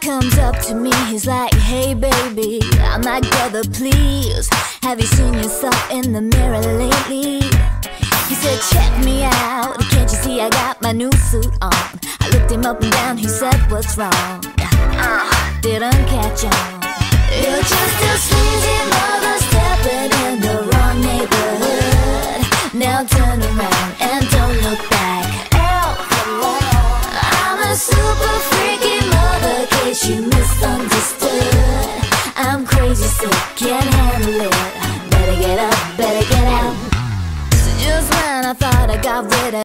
comes up to me, he's like, hey baby, I'm not brother, please. Have you seen yourself in the mirror lately? He said, check me out, can't you see I got my new suit on? I looked him up and down, he said, what's wrong? Uh, didn't catch on. You're just a sleazy mother stepping in the wrong neighborhood. Now turn around. misunderstood. I'm crazy so can't handle it. Better get up, better get out. Just when I thought I got rid of